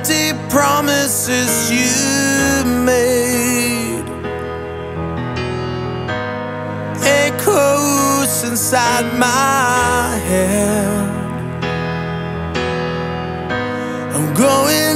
Empty promises you made echoes inside my head. I'm going